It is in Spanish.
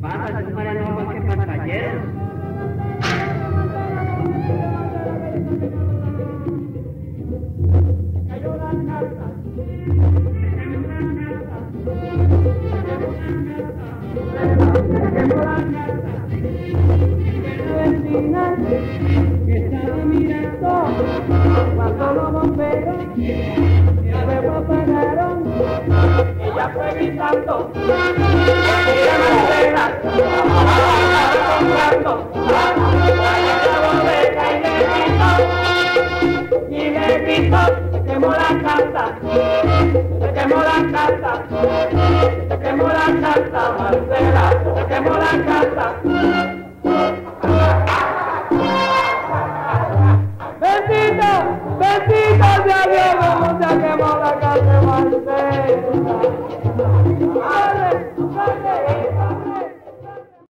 Pasa, su madre no va que pantalleros. que estaba mirando cuando los bomberos Marcela comprando la y le la casa casa la casa Marcela se quemó la casa sea Dios, como se ha quemado la casa Thank you.